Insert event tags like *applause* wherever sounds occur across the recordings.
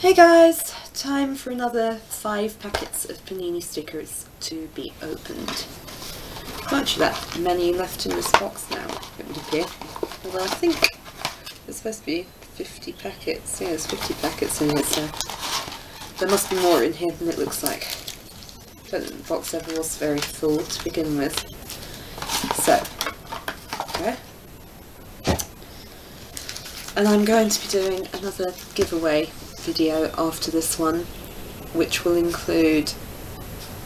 Hey guys, time for another five packets of panini stickers to be opened. Not actually that many left in this box now, it would appear. Although I think there's supposed to be 50 packets. Yeah, there's 50 packets in here, so there must be more in here than it looks like. But the box ever was very full to begin with. So, okay. And I'm going to be doing another giveaway video after this one, which will include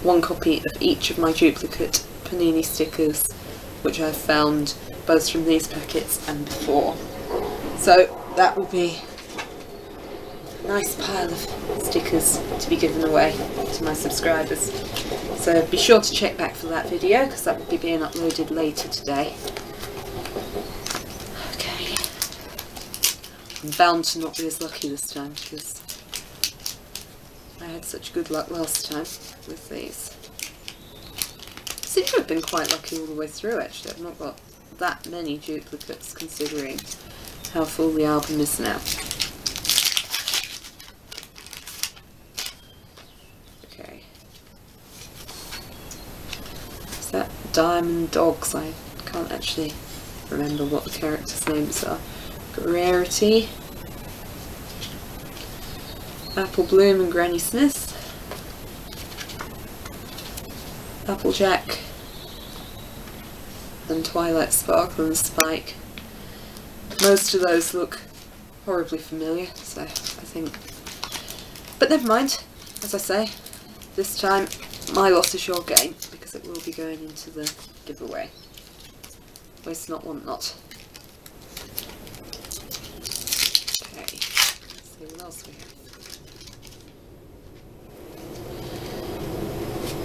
one copy of each of my duplicate panini stickers, which I've found both from these packets and before. So that will be a nice pile of stickers to be given away to my subscribers. So be sure to check back for that video because that will be being uploaded later today. Okay. I'm bound to not be as lucky this time because I had such good luck last time with these. I seem to have been quite lucky all the way through actually. I've not got that many duplicates considering how full the album is now. Okay. Is that Diamond Dogs? I can't actually remember what the characters' names are. Rarity. Apple Bloom and Granny Smith. Applejack and Twilight Sparkle and Spike. Most of those look horribly familiar, so I think... But never mind, as I say, this time my loss is your gain, because it will be going into the giveaway. Waste not, want not. Okay, let's see what else we have.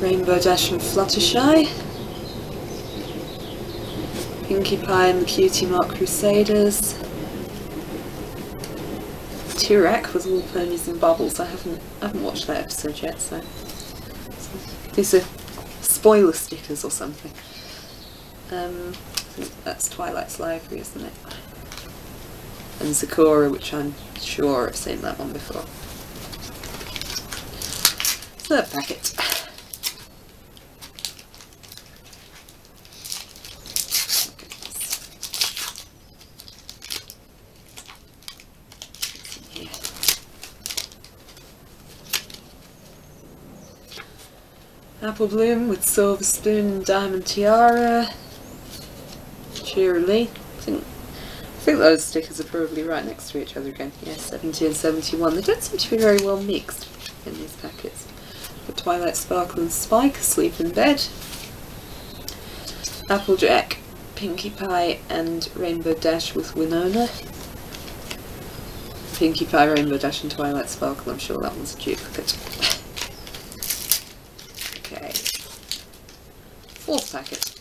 Rainbow Dash and Fluttershy. Pinkie Pie and the Cutie Mark Crusaders. Tirek with All Ponies and Bubbles. I haven't I haven't watched that episode yet, so, so these are spoiler stickers or something. Um, that's Twilight's Library, isn't it? And Zecora, which I'm sure I've seen that one before. Third packet. Apple Bloom with Silver Spoon and Diamond Tiara. Cheerilee. Those stickers are probably right next to each other again. Yeah, 70 and 71. They don't seem to be very well mixed in these packets. Got Twilight Sparkle and Spike asleep in bed. Applejack, Pinkie Pie and Rainbow Dash with Winona. Pinkie Pie, Rainbow Dash and Twilight Sparkle. I'm sure that one's a duplicate. *laughs* Okay. Fourth packet.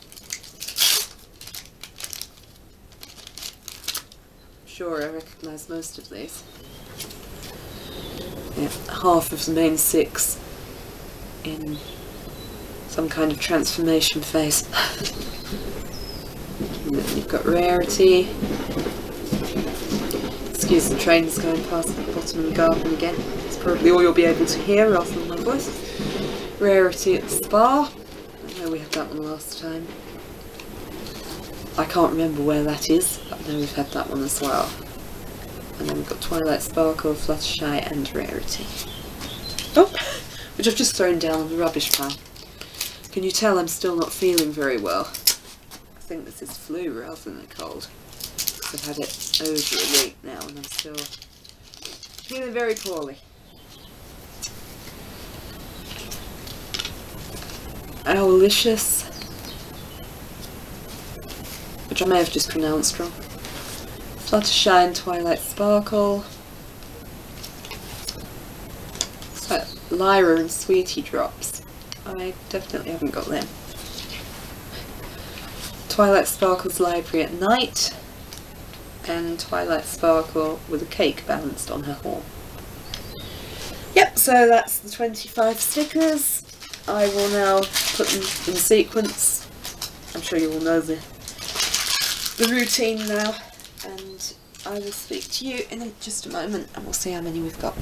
Sure, I recognise most of these. Yeah, half of the main six in some kind of transformation phase. *laughs* You've got Rarity. Excuse the trains going past the bottom of the garden again. It's probably all you'll be able to hear rather than my voice. Rarity at the Spa. I know we had that one last time. I can't remember where that is, I know we've had that one as well. And then we've got Twilight Sparkle, Fluttershy and Rarity. Oh, *laughs* which I've just thrown down on the rubbish pile. Can you tell I'm still not feeling very well? I think this is flu rather than a cold. I've had it over a week now and I'm still feeling very poorly. Owlicious, which I may have just pronounced wrong. Fluttershy and Twilight Sparkle. So, Lyra and Sweetie Drops. I definitely haven't got them. Twilight Sparkle's Library at Night. And Twilight Sparkle with a cake balanced on her horn. Yep, so that's the 25 stickers. I will now put them in sequence. I'm sure you all know the, the routine now. And I will speak to you in just a moment and we'll see how many we've got.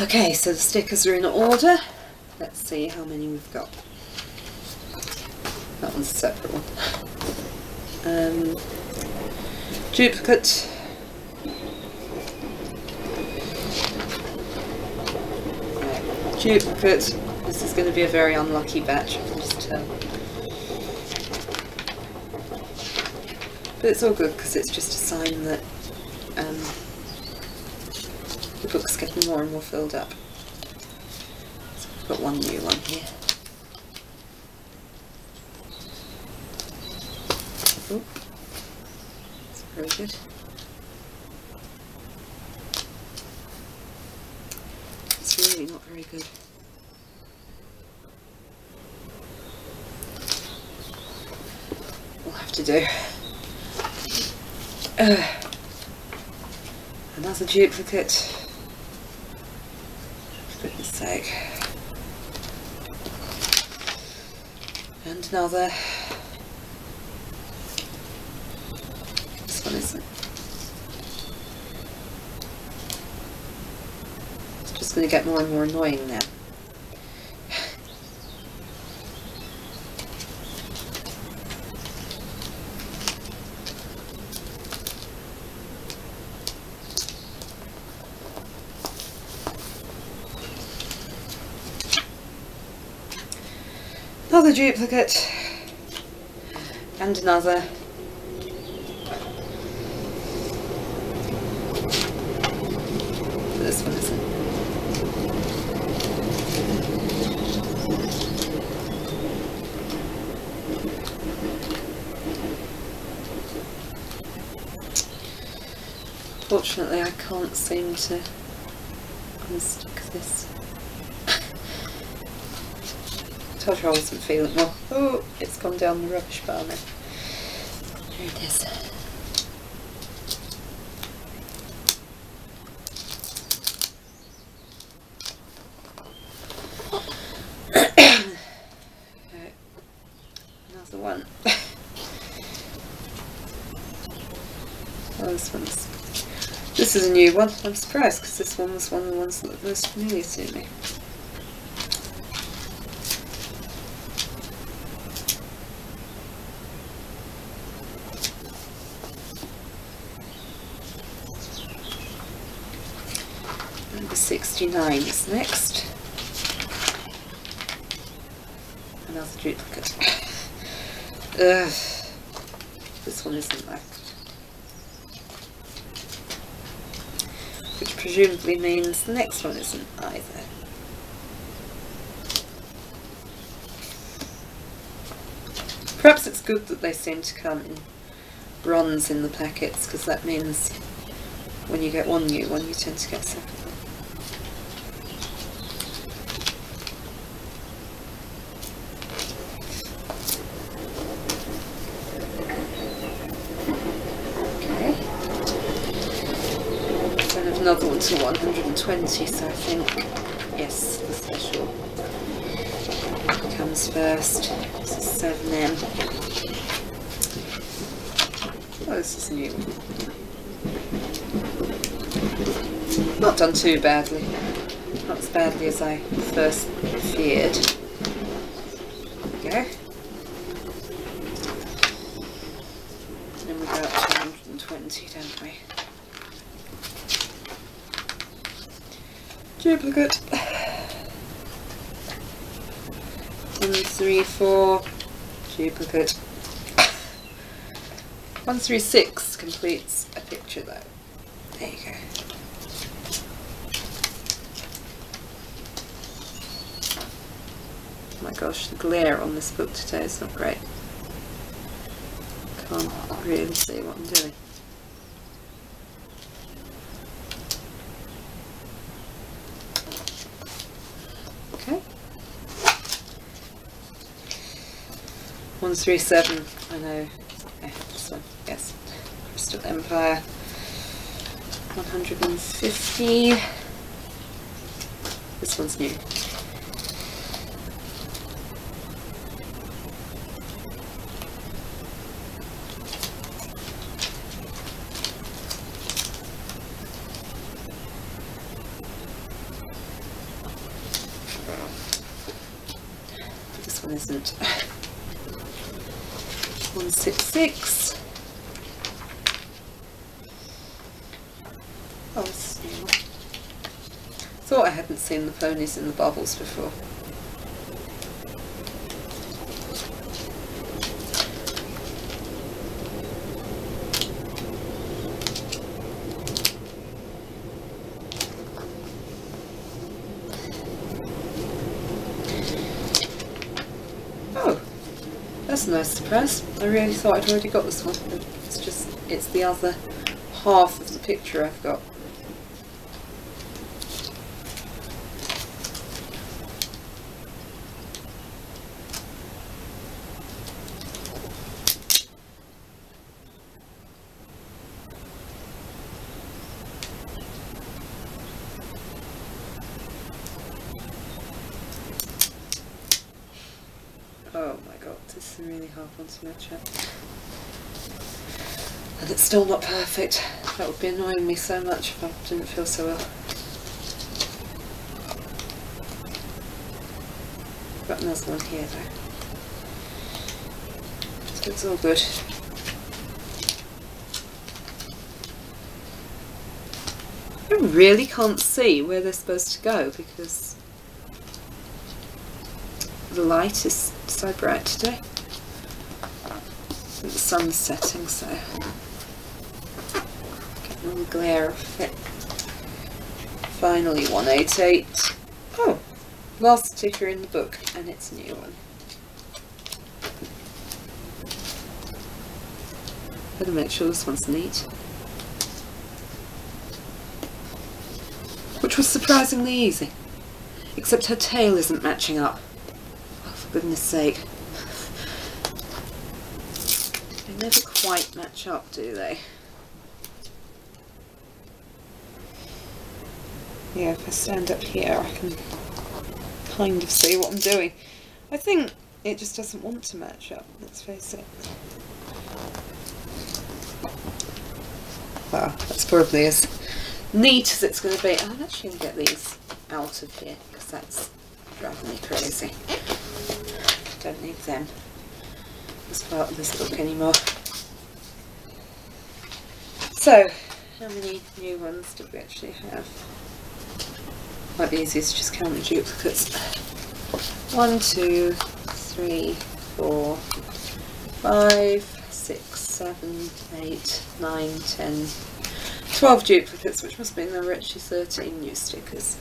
Okay, so the stickers are in order. Let's see how many we've got. That one's a separate one. Um, duplicate. Duplicate. This is going to be a very unlucky batch, I can just tell. But it's all good because it's just a sign that um, the book's getting more and more filled up. So I've got one new one here. Oh, that's very good. It's really not very good. We'll have to do. Uh, another duplicate. For goodness sake. And another. This one isn't. It's just going to get more and more annoying now. Another duplicate. And another. This one isn't. Fortunately, I can't seem to unstick this. I wasn't feeling well. Oh, it's gone down the rubbish pile There it is. *coughs* Another one. Oh, this one's. This is a new one. I'm surprised because this one was one of the ones that was most familiar to me. 69 is next. Another duplicate. *coughs* Ugh. This one isn't left. Which presumably means the next one isn't either. Perhaps it's good that they seem to come in bronze in the packets because that means when you get one new one you tend to get a second one. Okay. Then have another one to 120, so I think, yes, the special comes first. This is 7M. Oh, this is new. Not done too badly. Not as badly as I first feared. We go. And we go up to 120, don't we? Duplicate. One, three, four. Duplicate. One, three, six completes a picture though. There you go. Oh my gosh, the glare on this book today is not great. Can't really see what I'm doing. 737, I know. Okay, this one, yes. Crystal Empire. 150. This one's new. This one isn't. *laughs* 166. Oh, this. Thought I hadn't seen the ponies in the bubbles before. Oh, that's a nice surprise. I really thought I'd already got this one. It's just, it's the other half of the picture I've got. Oh my god, this is a really hard one to match up. And it's still not perfect. That would be annoying me so much if I didn't feel so well. Got another one here though. So it's all good. I really can't see where they're supposed to go because the light is so bright today. The sun's setting, so getting all the glare off it. Finally, 188. Oh, last sticker in the book, and it's a new one. Better make sure this one's neat. Which was surprisingly easy, except her tail isn't matching up. For goodness sake. They never quite match up, do they? Yeah, if I stand up here I can kind of see what I'm doing. I think it just doesn't want to match up, let's face it. Well, that's probably as neat as it's going to be. I'm actually going to get these out of here because that's driving me crazy. Don't need them as part of this book anymore. So, how many new ones did we actually have? Might be easier to just count the duplicates. One, two, three, four, five, six, seven, eight, nine, ten, twelve duplicates, which must mean there were actually 13 new stickers.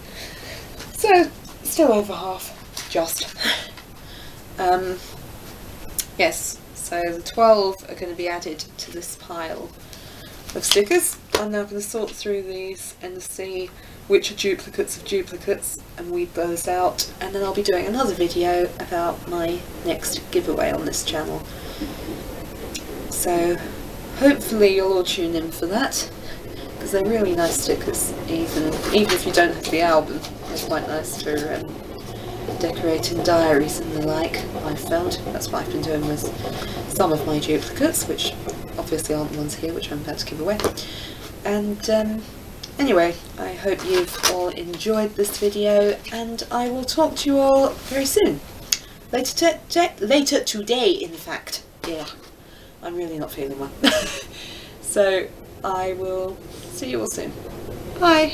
So, still over half, just. *laughs* Um, yes, so the 12 are going to be added to this pile of stickers. I'm now going to sort through these and see which are duplicates of duplicates and weed those out and then I'll be doing another video about my next giveaway on this channel. So hopefully you'll all tune in for that because they're really nice stickers even even if you don't have the album they're quite nice for um, decorating diaries and the like I've found. That's what I've been doing with some of my duplicates which obviously aren't the ones here which I'm about to give away. And um, anyway, I hope you've all enjoyed this video and I will talk to you all very soon. Later, later today in fact. Yeah, I'm really not feeling well. *laughs* so I will see you all soon. Bye.